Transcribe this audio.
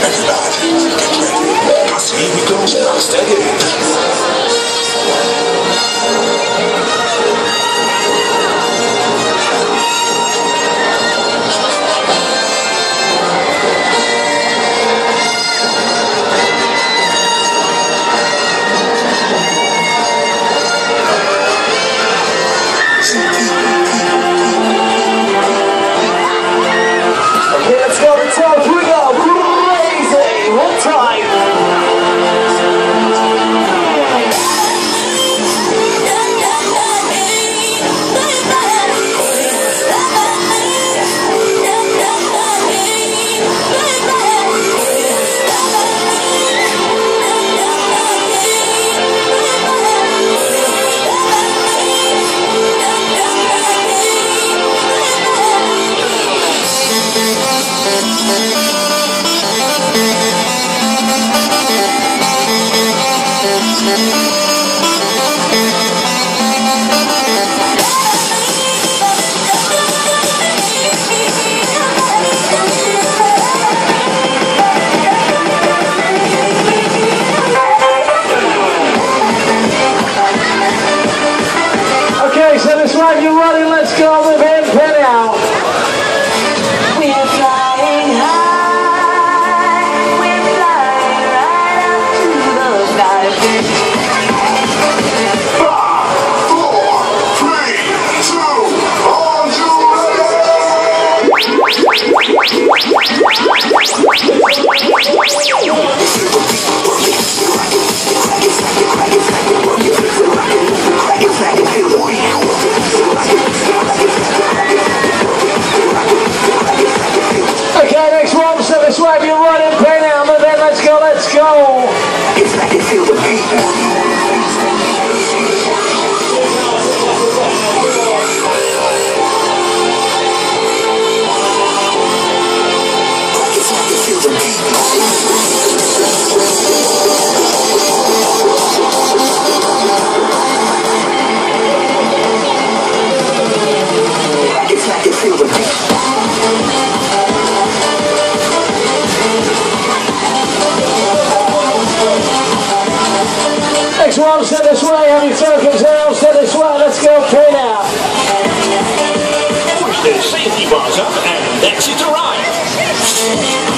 Everybody, get ready. Cause here we. Steady. Okay, so this one you're running. go. It's like they feel the beat. One, set this way, heavy tokens now, set this way, let's go, pay now. Push the safety bars up and exit arrive.